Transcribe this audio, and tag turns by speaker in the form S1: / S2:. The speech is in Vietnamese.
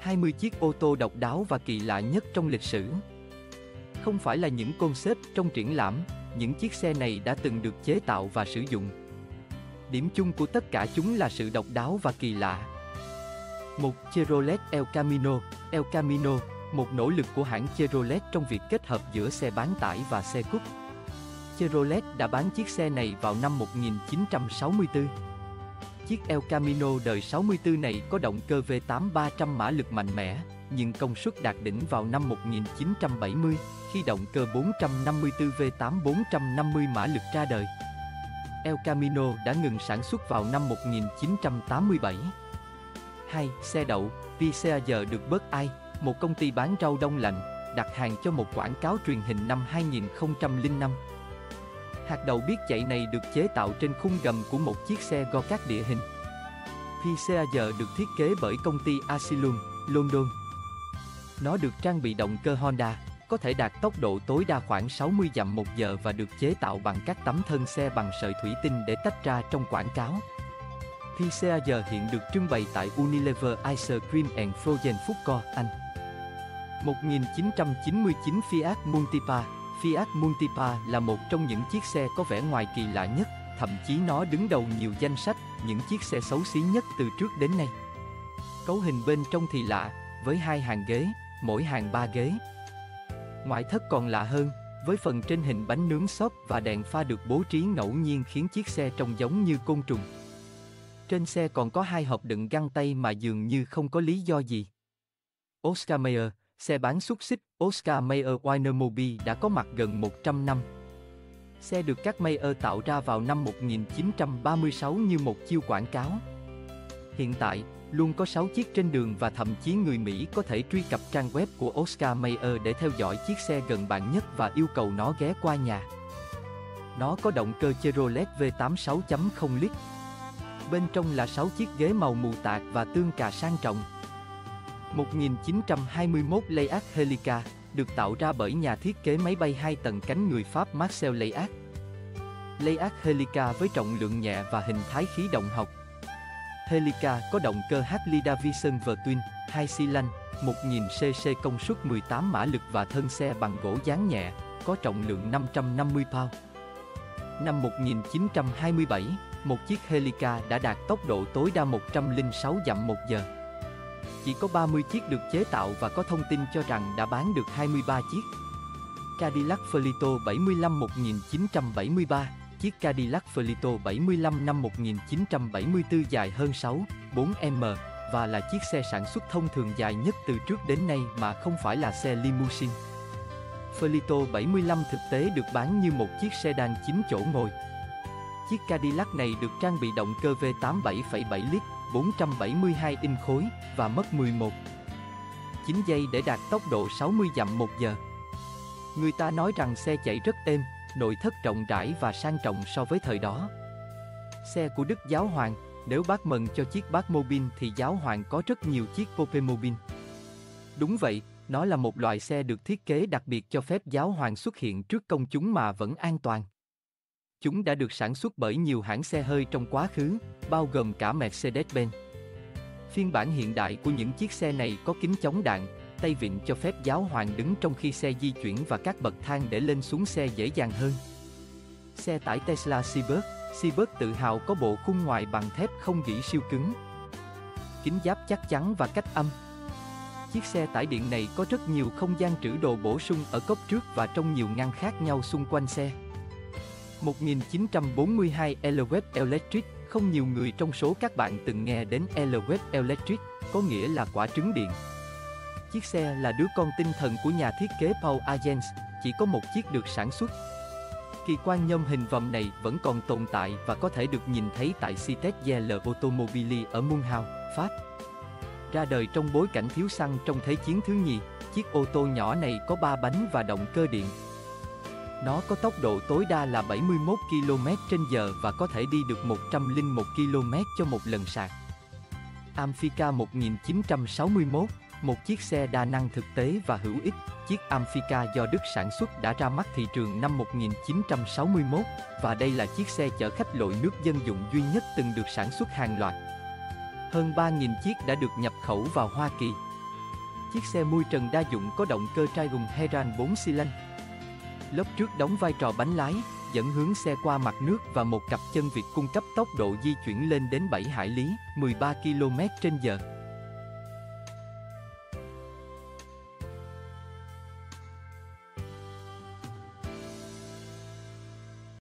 S1: 20 chiếc ô tô độc đáo và kỳ lạ nhất trong lịch sử. Không phải là những concept trong triển lãm, những chiếc xe này đã từng được chế tạo và sử dụng. Điểm chung của tất cả chúng là sự độc đáo và kỳ lạ. Một Chevrolet El Camino El Camino, một nỗ lực của hãng Chevrolet trong việc kết hợp giữa xe bán tải và xe cúp. Chevrolet đã bán chiếc xe này vào năm 1964. Chiếc El Camino đời 64 này có động cơ V8 300 mã lực mạnh mẽ, nhưng công suất đạt đỉnh vào năm 1970 khi động cơ 454 V8 450 mã lực ra đời. El Camino đã ngừng sản xuất vào năm 1987. 2. Xe đậu, Visa giờ được bớt ai, một công ty bán rau đông lạnh, đặt hàng cho một quảng cáo truyền hình năm 2005. Hạt đầu biết chạy này được chế tạo trên khung gầm của một chiếc xe go cát địa hình. Pizza giờ được thiết kế bởi công ty Asylum, London. Nó được trang bị động cơ Honda, có thể đạt tốc độ tối đa khoảng 60 dặm một giờ và được chế tạo bằng các tấm thân xe bằng sợi thủy tinh để tách ra trong quảng cáo. Pizza giờ hiện được trưng bày tại Unilever Ice Cream and Frozen Food Court, Anh. 1999 Fiat Multipa Fiat Multipla là một trong những chiếc xe có vẻ ngoài kỳ lạ nhất, thậm chí nó đứng đầu nhiều danh sách những chiếc xe xấu xí nhất từ trước đến nay. Cấu hình bên trong thì lạ, với hai hàng ghế, mỗi hàng ba ghế. Ngoại thất còn lạ hơn, với phần trên hình bánh nướng xốp và đèn pha được bố trí ngẫu nhiên khiến chiếc xe trông giống như côn trùng. Trên xe còn có hai hộp đựng găng tay mà dường như không có lý do gì. Oscar Mayer, xe bán xúc xích Oscar Mayer Wienermobile đã có mặt gần 100 năm. Xe được các Mayer tạo ra vào năm 1936 như một chiêu quảng cáo. Hiện tại, luôn có 6 chiếc trên đường và thậm chí người Mỹ có thể truy cập trang web của Oscar Mayer để theo dõi chiếc xe gần bạn nhất và yêu cầu nó ghé qua nhà. Nó có động cơ Chevrolet V8 6.0 lít. Bên trong là 6 chiếc ghế màu mù tạc và tương cà sang trọng. 1921 Layat Helica, được tạo ra bởi nhà thiết kế máy bay hai tầng cánh người Pháp Marcel Layat. Layat Helica với trọng lượng nhẹ và hình thái khí động học. Helica có động cơ Harley Davidson V-twin, 2 xi lanh, 1000cc công suất 18 mã lực và thân xe bằng gỗ dán nhẹ, có trọng lượng 550 pound. Năm 1927, một chiếc Helica đã đạt tốc độ tối đa 106 dặm một giờ. Chỉ có 30 chiếc được chế tạo và có thông tin cho rằng đã bán được 23 chiếc. Cadillac Felito 75 1973 Chiếc Cadillac Felito 75 năm 1974 dài hơn 6, 4m và là chiếc xe sản xuất thông thường dài nhất từ trước đến nay mà không phải là xe limousine. Felito 75 thực tế được bán như một chiếc sedan 9 chỗ ngồi. Chiếc Cadillac này được trang bị động cơ V8 7,7 lít, 472 inch khối và mất 11 9 giây để đạt tốc độ 60 dặm một giờ. Người ta nói rằng xe chạy rất êm, nội thất rộng rãi và sang trọng so với thời đó. Xe của Đức Giáo Hoàng, nếu bác mừng cho chiếc bác Mobile thì Giáo Hoàng có rất nhiều chiếc Popemobile. Đúng vậy, nó là một loại xe được thiết kế đặc biệt cho phép Giáo Hoàng xuất hiện trước công chúng mà vẫn an toàn. Chúng đã được sản xuất bởi nhiều hãng xe hơi trong quá khứ, bao gồm cả Mercedes-Benz. Phiên bản hiện đại của những chiếc xe này có kính chống đạn, tay vịn cho phép giáo hoàng đứng trong khi xe di chuyển và các bậc thang để lên xuống xe dễ dàng hơn. Xe tải Tesla Cybertruck, Cybertruck tự hào có bộ khung ngoài bằng thép không gỉ siêu cứng. Kính giáp chắc chắn và cách âm. Chiếc xe tải điện này có rất nhiều không gian trữ đồ bổ sung ở cốc trước và trong nhiều ngăn khác nhau xung quanh xe. 1942 Eleweb Electric, không nhiều người trong số các bạn từng nghe đến Eleweb Electric, có nghĩa là quả trứng điện. Chiếc xe là đứa con tinh thần của nhà thiết kế Paul Agents, chỉ có một chiếc được sản xuất. Kỳ quan nhôm hình vòm này vẫn còn tồn tại và có thể được nhìn thấy tại Citet GL Automobili ở Munhau, Pháp. Ra đời trong bối cảnh thiếu xăng trong Thế chiến thứ nhì, chiếc ô tô nhỏ này có 3 bánh và động cơ điện. Nó có tốc độ tối đa là 71 km/h và có thể đi được 101 km cho một lần sạc. Amphica 1961 một chiếc xe đa năng thực tế và hữu ích, chiếc Amphica do Đức sản xuất đã ra mắt thị trường năm 1961 và đây là chiếc xe chở khách lội nước dân dụng duy nhất từng được sản xuất hàng loạt. Hơn 3.000 chiếc đã được nhập khẩu vào Hoa Kỳ. chiếc xe mui trần đa dụng có động cơ Triumph Heran 4 xi lanh. Lớp trước đóng vai trò bánh lái, dẫn hướng xe qua mặt nước và một cặp chân vịt cung cấp tốc độ di chuyển lên đến 7 hải lý, 13 km/h.